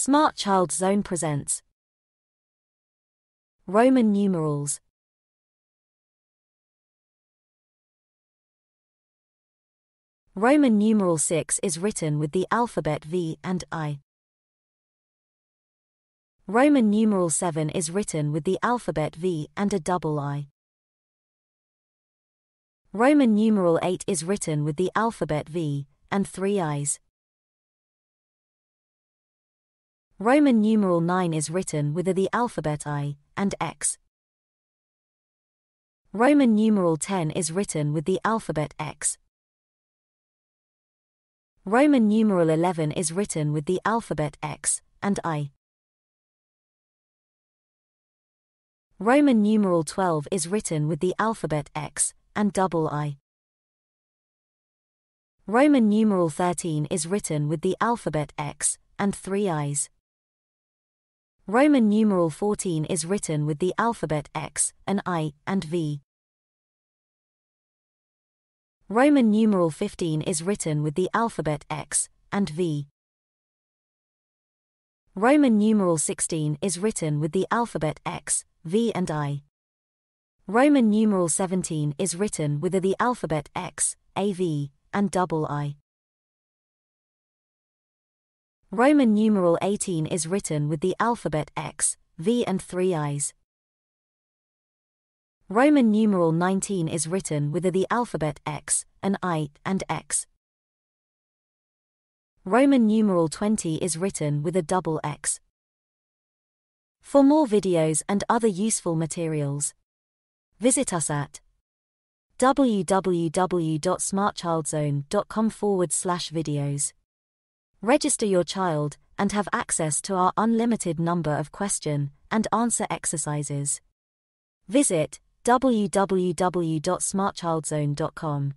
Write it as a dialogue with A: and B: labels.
A: Smart Child Zone presents Roman numerals. Roman numeral 6 is written with the alphabet V and I. Roman numeral 7 is written with the alphabet V and a double I. Roman numeral 8 is written with the alphabet V and three I's. Roman numeral 9 is written with the alphabet I and X. Roman numeral 10 is written with the alphabet X. Roman numeral 11 is written with the alphabet X and I. Roman numeral 12 is written with the alphabet X and double I. Roman numeral 13 is written with the alphabet X and three I's. Roman numeral 14 is written with the alphabet X, an I, and V. Roman numeral 15 is written with the alphabet X and V. Roman numeral 16 is written with the alphabet X, V and I. Roman numeral 17 is written with the alphabet X, AV, and double I. Roman numeral 18 is written with the alphabet X, V and three I's. Roman numeral 19 is written with the alphabet X, an I, and X. Roman numeral 20 is written with a double X. For more videos and other useful materials, visit us at www.smartchildzone.com forward slash videos. Register your child and have access to our unlimited number of question and answer exercises. Visit www.smartchildzone.com.